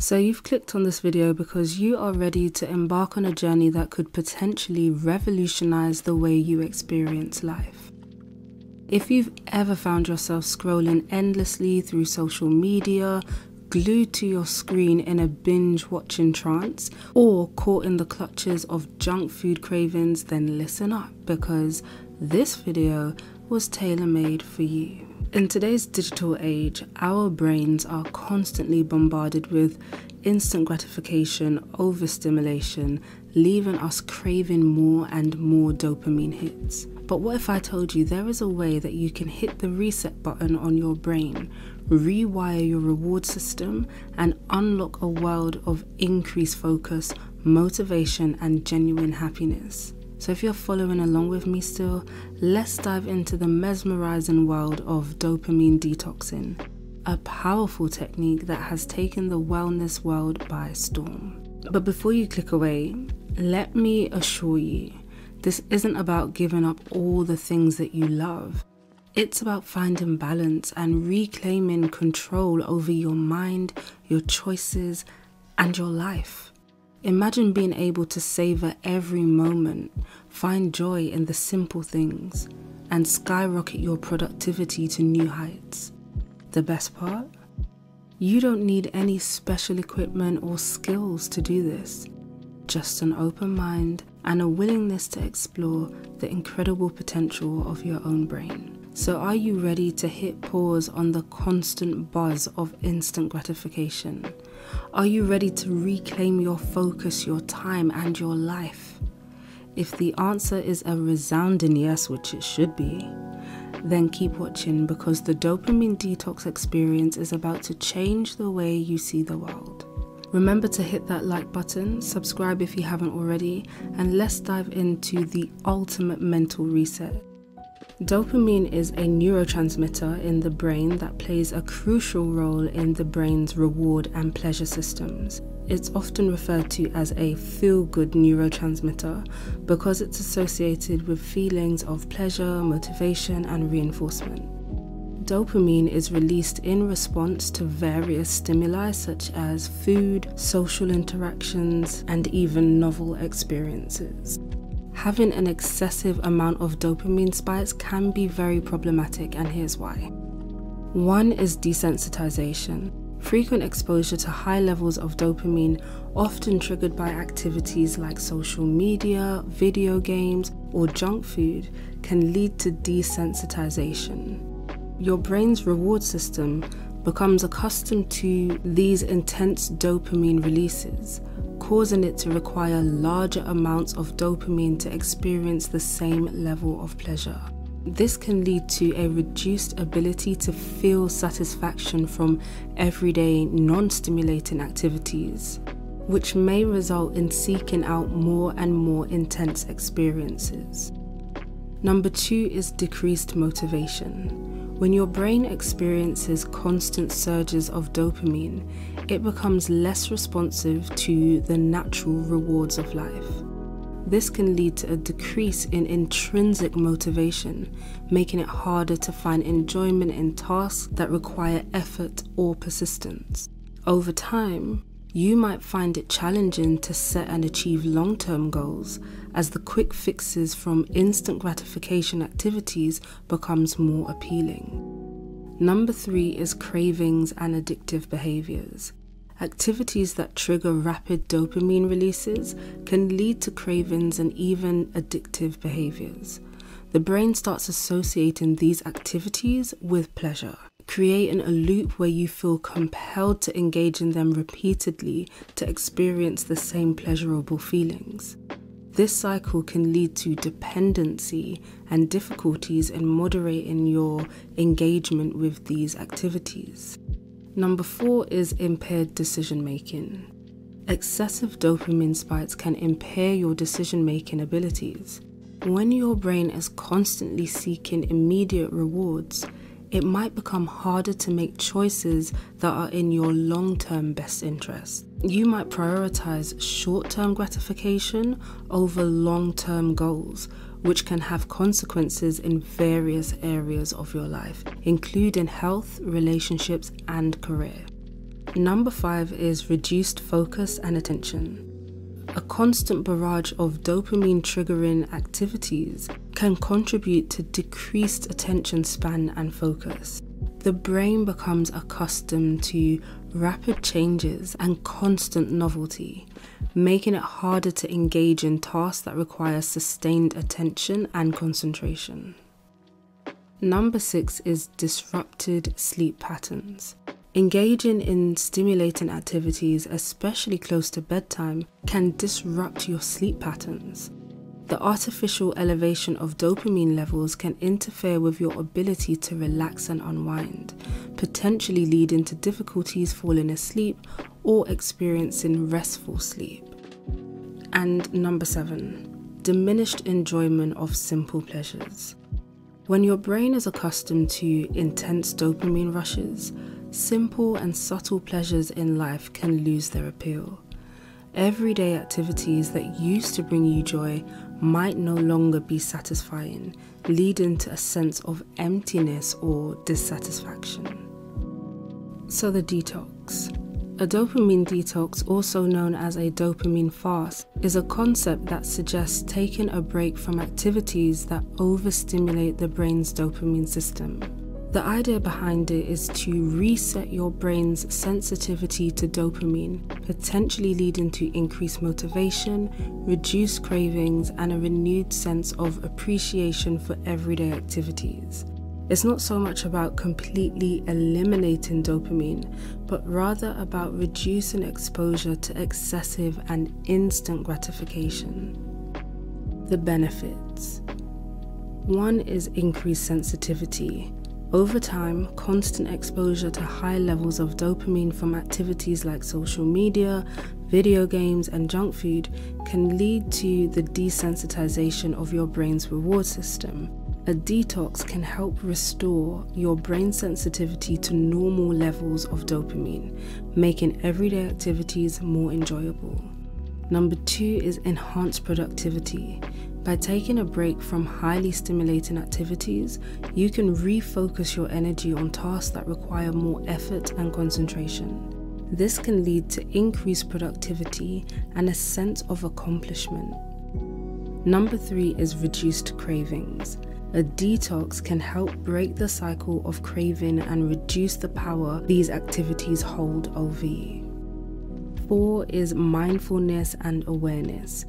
So you've clicked on this video because you are ready to embark on a journey that could potentially revolutionize the way you experience life. If you've ever found yourself scrolling endlessly through social media, glued to your screen in a binge watching trance, or caught in the clutches of junk food cravings, then listen up because this video was tailor made for you. In today's digital age, our brains are constantly bombarded with instant gratification, overstimulation, leaving us craving more and more dopamine hits. But what if I told you there is a way that you can hit the reset button on your brain, rewire your reward system, and unlock a world of increased focus, motivation, and genuine happiness? So, if you're following along with me still, let's dive into the mesmerizing world of dopamine detoxing, a powerful technique that has taken the wellness world by storm. But before you click away, let me assure you this isn't about giving up all the things that you love. It's about finding balance and reclaiming control over your mind, your choices, and your life. Imagine being able to savor every moment, find joy in the simple things, and skyrocket your productivity to new heights. The best part? You don't need any special equipment or skills to do this, just an open mind and a willingness to explore the incredible potential of your own brain. So, are you ready to hit pause on the constant buzz of instant gratification? Are you ready to reclaim your focus, your time, and your life? If the answer is a resounding yes, which it should be, then keep watching because the dopamine detox experience is about to change the way you see the world. Remember to hit that like button, subscribe if you haven't already, and let's dive into the ultimate mental reset. Dopamine is a neurotransmitter in the brain that plays a crucial role in the brain's reward and pleasure systems. It's often referred to as a feel good neurotransmitter because it's associated with feelings of pleasure, motivation, and reinforcement. Dopamine is released in response to various stimuli such as food, social interactions, and even novel experiences having an excessive amount of dopamine spikes can be very problematic, and here's why. One is desensitization. Frequent exposure to high levels of dopamine, often triggered by activities like social media, video games, or junk food, can lead to desensitization. Your brain's reward system becomes accustomed to these intense dopamine releases, causing it to require larger amounts of dopamine to experience the same level of pleasure. This can lead to a reduced ability to feel satisfaction from everyday non stimulating activities, which may result in seeking out more and more intense experiences. Number two is decreased motivation. When your brain experiences constant surges of dopamine, it becomes less responsive to the natural rewards of life. This can lead to a decrease in intrinsic motivation, making it harder to find enjoyment in tasks that require effort or persistence. Over time, you might find it challenging to set and achieve long term goals as the quick fixes from instant gratification activities becomes more appealing. Number three is cravings and addictive behaviors. Activities that trigger rapid dopamine releases can lead to cravings and even addictive behaviors. The brain starts associating these activities with pleasure, creating a loop where you feel compelled to engage in them repeatedly to experience the same pleasurable feelings. This cycle can lead to dependency and difficulties in moderating your engagement with these activities. Number four is impaired decision making. Excessive dopamine spikes can impair your decision making abilities. When your brain is constantly seeking immediate rewards, it might become harder to make choices that are in your long term best interest. You might prioritize short term gratification over long term goals, which can have consequences in various areas of your life, including health, relationships, and career. Number five is reduced focus and attention. A constant barrage of dopamine triggering activities can contribute to decreased attention span and focus. The brain becomes accustomed to rapid changes and constant novelty, making it harder to engage in tasks that require sustained attention and concentration. Number six is disrupted sleep patterns. Engaging in stimulating activities, especially close to bedtime, can disrupt your sleep patterns. The artificial elevation of dopamine levels can interfere with your ability to relax and unwind, potentially leading to difficulties falling asleep or experiencing restful sleep. And number seven, diminished enjoyment of simple pleasures. When your brain is accustomed to intense dopamine rushes, simple and subtle pleasures in life can lose their appeal. Everyday activities that used to bring you joy might no longer be satisfying, leading to a sense of emptiness or dissatisfaction. So, the detox. A dopamine detox, also known as a dopamine fast, is a concept that suggests taking a break from activities that overstimulate the brain's dopamine system. The idea behind it is to reset your brain's sensitivity to dopamine, potentially leading to increased motivation, reduced cravings, and a renewed sense of appreciation for everyday activities. It's not so much about completely eliminating dopamine, but rather about reducing exposure to excessive and instant gratification. The benefits one is increased sensitivity. Over time, constant exposure to high levels of dopamine from activities like social media, video games, and junk food can lead to the desensitization of your brain's reward system, a detox can help restore your brain sensitivity to normal levels of dopamine, making everyday activities more enjoyable. Number two is enhanced productivity. By taking a break from highly stimulating activities, you can refocus your energy on tasks that require more effort and concentration. This can lead to increased productivity and a sense of accomplishment. Number three is reduced cravings. A detox can help break the cycle of craving and reduce the power these activities hold over you. Four is mindfulness and awareness.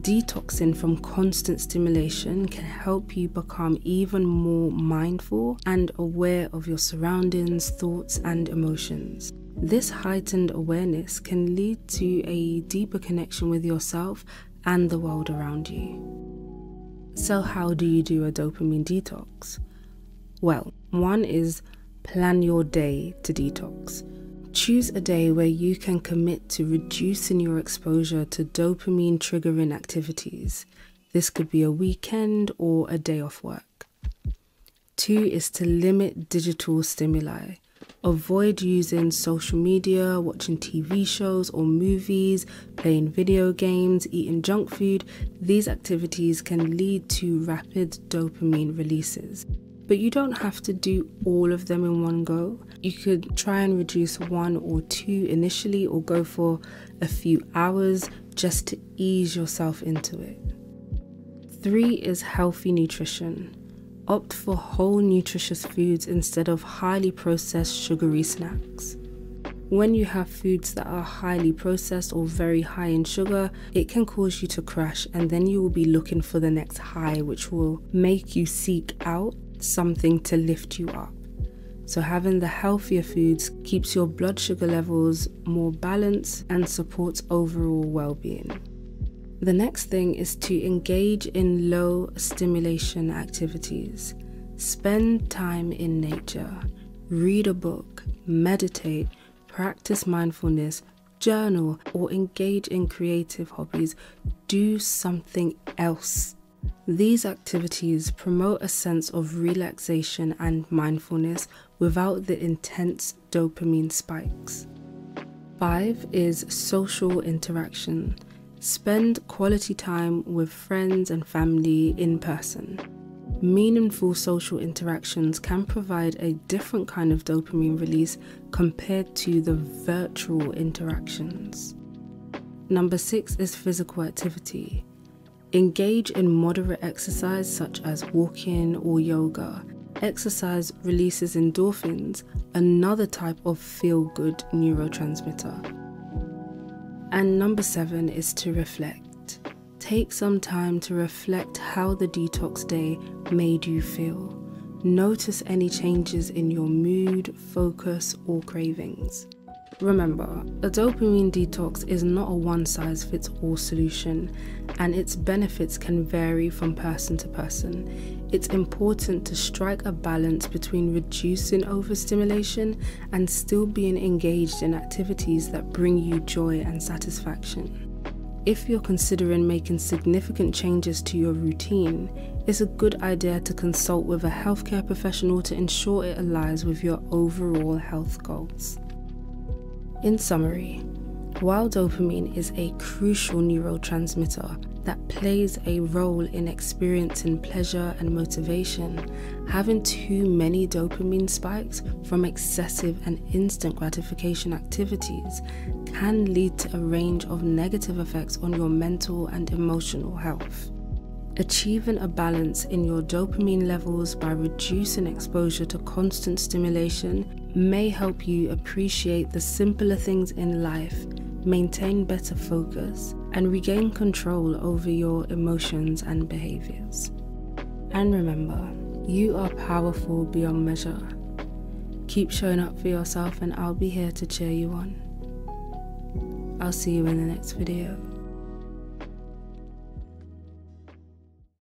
Detoxing from constant stimulation can help you become even more mindful and aware of your surroundings, thoughts, and emotions. This heightened awareness can lead to a deeper connection with yourself and the world around you. So, how do you do a dopamine detox? Well, one is plan your day to detox. Choose a day where you can commit to reducing your exposure to dopamine triggering activities. This could be a weekend or a day off work. Two is to limit digital stimuli. Avoid using social media, watching TV shows or movies, playing video games, eating junk food. These activities can lead to rapid dopamine releases. But you don't have to do all of them in one go. You could try and reduce one or two initially, or go for a few hours just to ease yourself into it. Three is healthy nutrition. Opt for whole nutritious foods instead of highly processed sugary snacks. When you have foods that are highly processed or very high in sugar, it can cause you to crash, and then you will be looking for the next high, which will make you seek out something to lift you up. So, having the healthier foods keeps your blood sugar levels more balanced and supports overall well being. The next thing is to engage in low stimulation activities. Spend time in nature, read a book, meditate, practice mindfulness, journal, or engage in creative hobbies. Do something else. These activities promote a sense of relaxation and mindfulness without the intense dopamine spikes. Five is social interaction. Spend quality time with friends and family in person. Meaningful social interactions can provide a different kind of dopamine release compared to the virtual interactions. Number six is physical activity. Engage in moderate exercise such as walking or yoga. Exercise releases endorphins, another type of feel good neurotransmitter. And number seven is to reflect. Take some time to reflect how the detox day made you feel. Notice any changes in your mood, focus, or cravings. Remember, a dopamine detox is not a one size fits all solution, and its benefits can vary from person to person. It's important to strike a balance between reducing overstimulation and still being engaged in activities that bring you joy and satisfaction. If you're considering making significant changes to your routine, it's a good idea to consult with a healthcare professional to ensure it aligns with your overall health goals. In summary, while dopamine is a crucial neurotransmitter that plays a role in experiencing pleasure and motivation, having too many dopamine spikes from excessive and instant gratification activities can lead to a range of negative effects on your mental and emotional health. Achieving a balance in your dopamine levels by reducing exposure to constant stimulation may help you appreciate the simpler things in life, maintain better focus, and regain control over your emotions and behaviors. And remember, you are powerful beyond measure. Keep showing up for yourself, and I'll be here to cheer you on. I'll see you in the next video.